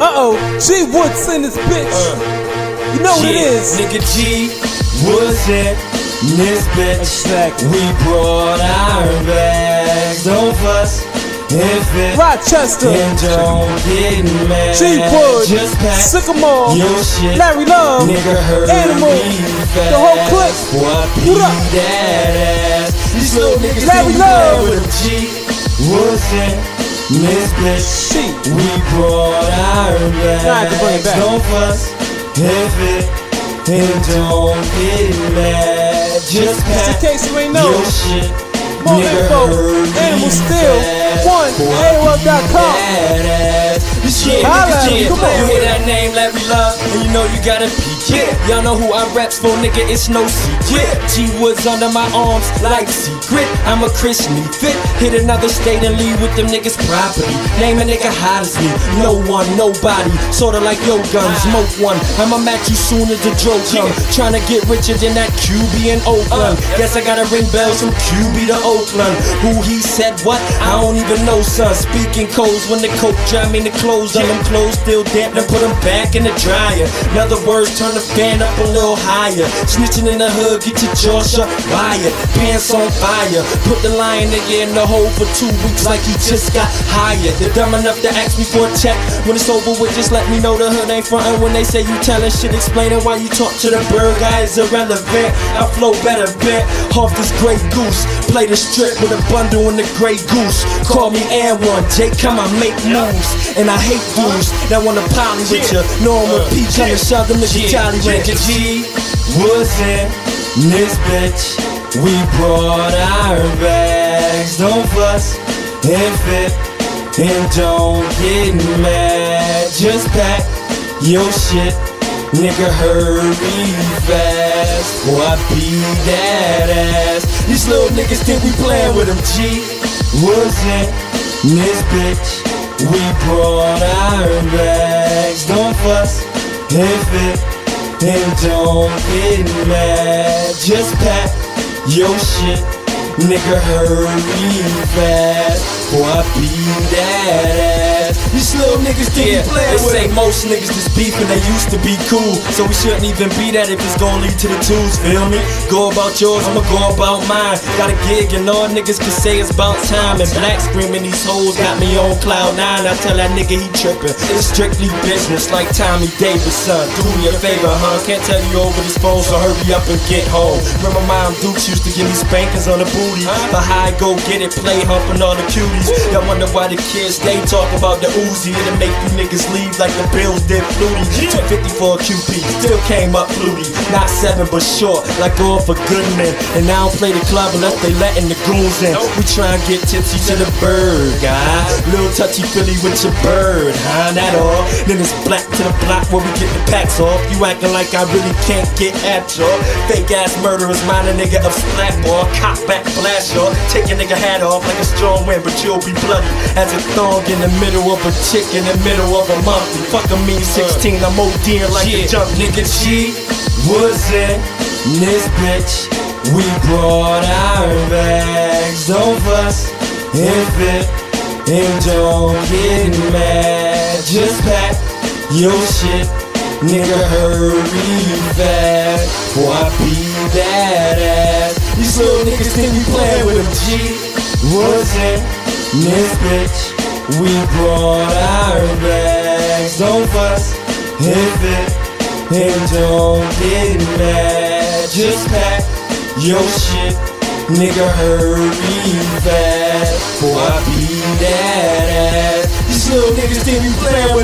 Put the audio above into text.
Uh oh, G Woods in this bitch. You know what it Yeah, is. Nigga G was in this bitch. Exactly. We brought iron bags. Don't fuss if it Rochester, and don't get mad. G-Wood, Just pack Sycamore, your shit. Larry Love, Nigga Animal, the whole clique. What up? that ass? These little niggas Larry Love. with a G was in bitch. Shit. We brought iron bags. Nah, I have to bring. Don't fuss if it and don't get mad. Just Just in pack case you ain't know. your shit. More info, Animal Steel, one, Boy, AOL.com. badass. Yeah, Holla, nigga, come on. You hear that name, Larry Love, and you know you gotta. Yeah, y'all know who I raps for, nigga. It's no secret. G-Wood's under my arms, like secret. I'm a Christian, fit. Hit another state and leave with them niggas property. Name a nigga hot as me. No one, nobody. Sorta like yo gun, smoke one. I'ma match you soon as the dro come. Tryna get richer than that QB in Oakland. Uh. Guess I gotta ring bells from QB to Oakland. Who he said what? I don't even know, son. Speaking codes when the coke dry me the clothes on them clothes still damp, then put them back in the dryer. In other words, turn fan up a little higher. Snitching in the hood, get your jaw shut, wired. Pants on fire. Put the lion nigga in the hole for two weeks like he just got hired. They're dumb enough to ask me for a check. When it's over with, just let me know the hood ain't frontin'. When they say you telling shit, explaining why you talk to the bird guy is irrelevant. I flow better, bet. Off this great goose. Play the strip with a bundle and the gray goose. Call me Air One, Jake, come on, make moves. And I hate dudes that wanna poly with you. Know I'm a peach, come and shove them niggas you. G was in this bitch. We brought our bags. Don't fuss if it and don't get mad. Just pack your shit. Nigga, hurry fast. Boy, I beat that ass. These little niggas think we playin' with them, G. Was in this bitch. We brought our bags. Don't fuss if it and don't get mad. Just pack your shit. Nigga, hurry fast. Boy, I beat that ass. These little niggas think Yeah, they with say most niggas just beefing, they used to be cool. So we shouldn't even be that if it's gonna lead to the twos, feel me? Go about yours, I'ma go about mine. Got a gig and all niggas can say it's about time. And black screaming these hoes got me on cloud nine. I tell that nigga he trippin'. It's strictly business like Tommy Davis, son. Do me a favor, huh? Can't tell you over this phone, so hurry up and get home. Remember mom Dukes used to give me spankings on the booty. But I go get it, play humping all the cuties. Y'all wonder why the kids they talk about the Uzi. It'll make you niggas leave like the Bills did Flutie. 250 for a QP, still came up Flutie. Not seven, but short, like all for good men. And I don't play the club unless they letting the goons in. We try and get tipsy to the bird, guy. Little touchy Philly with your bird, huh? That all. Then it's black to the block where we get the packs off. You acting like I really can't get at y'all. Fake ass murderers, mind a nigga of slap ball. Cop back, blast y'all. Take a nigga hat off like a strong wind, but you'll be bloody as a thong in the middle of a chick in the middle of a monthly. Fuck a mean 16, I'm ODing like a Yeah, jump nigga G was in this bitch. We brought our bags. Don't fuss if it and don't get mad. Just pack your shit. Nigga, hurry back, Boy, I beat that ass. These little niggas think we playin' with them G. Was in this bitch. We brought our bags. Don't fuss if it and don't get mad. Just pack your shit. Nigga, hurry back, Boy, I beat that ass. These little niggas think we playin' with them.